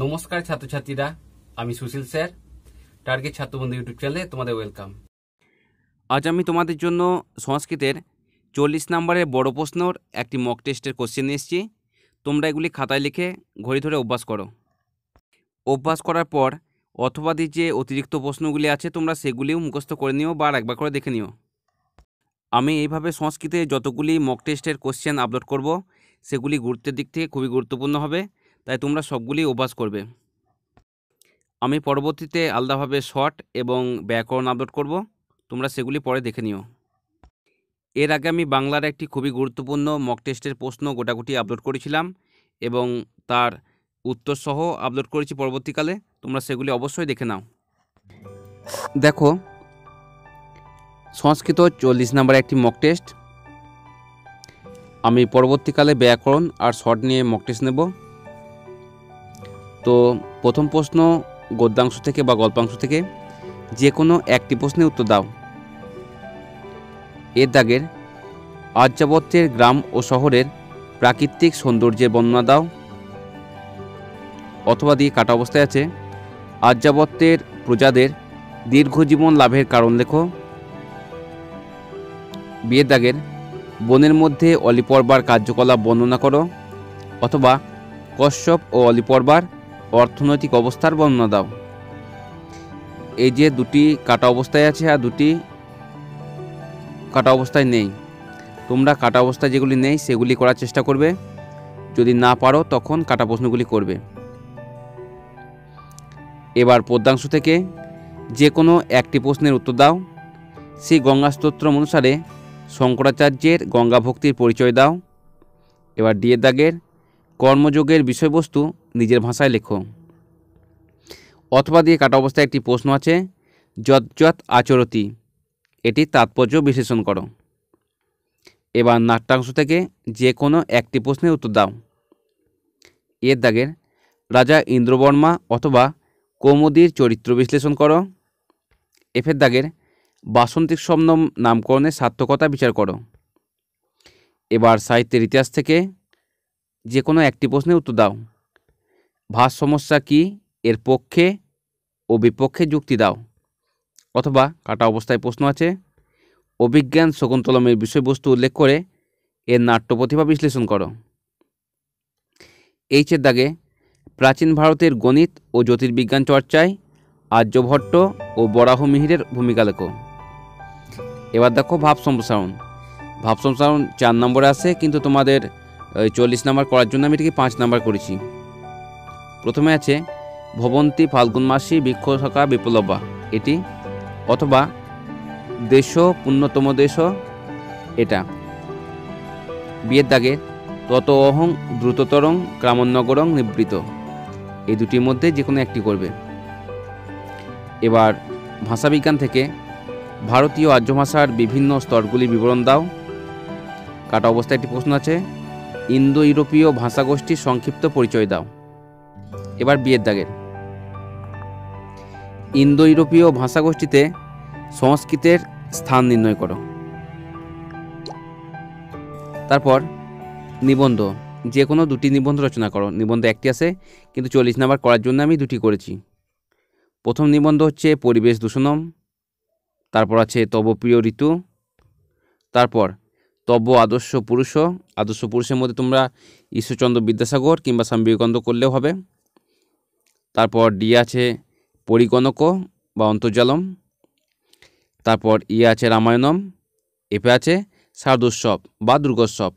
নমস্কার ছাত্রছাত্রীরা, আমি সুশীল স্যার। টার্গেট ছাত্রবন্ধু ইউটিউব চ্যানেলে তোমাদের ওয়েলকাম আজ আমি তোমাদের জন্য সংস্কৃতের চল্লিশ নম্বরের বড় প্রশ্নর একটি মক টেস্টের কোশ্চেন নিয়ে এসেছি। তোমরা এগুলি খাতায় লিখে ঘড়ি ধরে অভ্যাস করো। অভ্যাস করার পর অথবাদি যে অতিরিক্ত প্রশ্নগুলি আছে, তোমরা সেগুলিও মুখস্থ করে নিও বা একবার করে দেখে নিও। আমি এইভাবে সংস্কৃতে যতগুলি মক টেস্টের কোশ্চেন আপলোড করব, সেগুলি গুরুত্বের দিক থেকে খুবই গুরুত্বপূর্ণ হবে। তাই তোমরা সবগুলি অভ্যাস করবে। আমি পরবর্তীতে আলাদাভাবে শর্ট এবং ব্যাকরণ আপলোড করব। তোমরা সেগুলি পরে দেখে নিও। এর আগে আমি বাংলার একটি খুবই গুরুত্বপূর্ণ মক টেস্টের প্রশ্ন গোটাগুটি আপলোড করেছিলাম এবং তার উত্তর সহ আপলোড করেছি পরবর্তীকালে। তোমরা সেগুলি অবশ্যই দেখে নাও। দেখো, সংস্কৃত চল্লিশ নাম্বার একটি মক টেস্ট আমি পরবর্তীকালে ব্যাকরণ আর শর্ট নিয়ে মক টেস্ট নেব। তো প্রথম প্রশ্ন, গদ্যাংশ থেকে বা গল্পাংশ থেকে যে কোনো একটি প্রশ্নের উত্তর দাও। এর দাগের, আর্যাবত্যের গ্রাম ও শহরের প্রাকৃতিক সৌন্দর্যের বর্ণনা দাও। অথবা দিয়ে কাটা অবস্থায় আছে, আর্যাবত্যের প্রজাদের দীর্ঘজীবন লাভের কারণ লেখো। বিয়ের দাগের, বনের মধ্যে অলিপর্বার কার্যকলাপ বর্ণনা করো, অথবা কশ্যপ ও অলিপর্বার অর্থনৈতিক অবস্থার বর্ণনা দাও। এই যে দুটি কাটা অবস্থায় আছে আর দুটি কাটা অবস্থায় নেই। তোমরা কাটা অবস্থায় যেগুলি নেই, সেগুলি করার চেষ্টা করবে। যদি না পারো, তখন কাটা প্রশ্নগুলি করবে। এবার পদ্মাংশ থেকে যে কোনো একটি প্রশ্নের উত্তর দাও। সেই গঙ্গা স্তোত্র অনুসারে শঙ্করাচার্যের গঙ্গা ভক্তির পরিচয় দাও। এবার ডিয়ের দাগের কর্মযোগের বিষয়বস্তু নিজের ভাষায় লেখো। অথবা দিয়ে কাটা অবস্থায় একটি প্রশ্ন আছে, যৎ যৎ আচরতি। এটি তাৎপর্য বিশ্লেষণ করো। এবার নাট্যাংশ থেকে যে কোনো একটি প্রশ্নের উত্তর দাও। এর দাগের, রাজা ইন্দ্রবর্মা অথবা কৌমুদীর চরিত্র বিশ্লেষণ করো। এফের দাগের, বাসন্তিক শব্দম নামকরণের সার্থকতা বিচার করো। এবার সাহিত্যের ইতিহাস থেকে যে কোনো একটি প্রশ্নের উত্তর দাও। ভাষ সমস্যা কি? এর পক্ষে ও বিপক্ষে যুক্তি দাও। অথবা কাটা অবস্থায় প্রশ্ন আছে। অভিজ্ঞান শকুন্তলমের বিষয়বস্তু উল্লেখ করে এর নাট্য প্রতিভা বিশ্লেষণ করো। এইচের দাগে, প্রাচীন ভারতের গণিত ও জ্যোতির্বিজ্ঞান চর্চায় আর্যভট্ট ও বরাহ মিহিরের ভূমিকা লেখো। এবার দেখো ভাব সম্প্রসারণ ভাব সম্প্রসারণ চার নম্বরে আসে কিন্তু তোমাদের ওই চল্লিশ নাম্বার করার জন্য আমি এটিকে পাঁচ নাম্বার করেছি। প্রথমে আছে ভবন্তী ফাল্গুন মাসি বৃক্ষ থাকা বিপ্লবা। এটি অথবা দেশ পূর্ণতম দেশ এটা। বিয়ের দাগে তত অহং দ্রুততরং ক্রামনগরং নিবৃত। এই দুটির মধ্যে যে কোনো একটি করবে। এবার ভাষাবিজ্ঞান থেকে ভারতীয় আর্য ভাষার বিভিন্ন স্তরগুলির বিবরণ দাও। কাটা অবস্থায় একটি প্রশ্ন আছে ইন্দো ইউরোপীয় ভাষাগোষ্ঠীর সংক্ষিপ্ত পরিচয় দাও। এবার বিয়ের দাগের। ইন্দো ইউরোপীয় ভাষাগোষ্ঠীতে সংস্কৃতের স্থান নির্ণয় করো। তারপর নিবন্ধ। যে কোনো দুটি নিবন্ধ রচনা করো। নিবন্ধ একটি আছে, কিন্তু চল্লিশ নাম্বার করার জন্য আমি দুটি করেছি। প্রথম নিবন্ধ হচ্ছে পরিবেশ দূষণম, তারপর আছে তবপ্রিয় ঋতু, তারপর তব আদর্শ পুরুষ, আদর্শ পুরুষের মধ্যে তোমরা ঈশ্বরচন্দ্র বিদ্যাসাগর কিংবা স্বামী বিবেকানন্দ করলেও হবে। তারপর ডি আছে পরিগণক বা অন্তর্জালম। তারপর ই আছে রামায়ণম। এপে আছে শারদোৎসব বা দুর্গোৎসব।